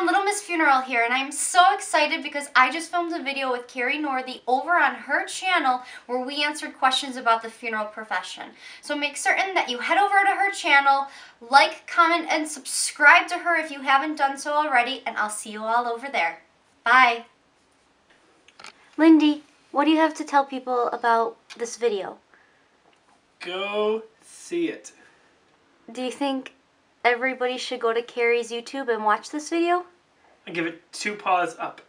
everyone, Little Miss Funeral here, and I'm so excited because I just filmed a video with Kari Northey over on her channel where we answered questions about the funeral profession. So make certain that you head over to her channel, like, comment, and subscribe to her if you haven't done so already, and I'll see you all over there. Bye. Lindy, what do you have to tell people about this video? Go see it. Do you think everybody should go to Kari's YouTube and watch this video? I give it two paws up.